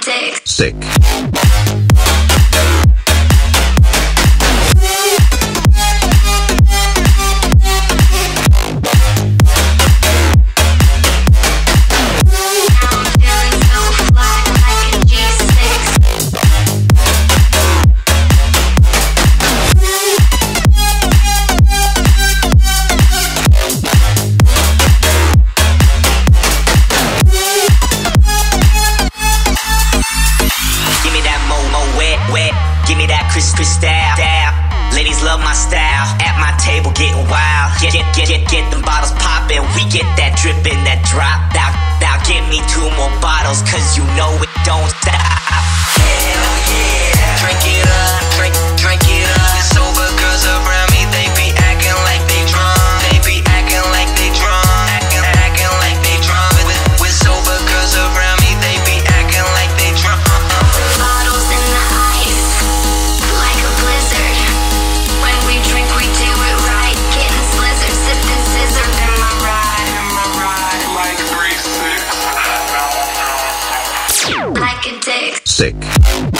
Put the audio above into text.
tick. Sick. Give me that Chris Chris style. style. Ladies love my style. At my table getting wild. Get get get get get them bottles poppin'. We get that drippin', that drop. Now now give me two more bottles, cause you know it don't stop. Sick.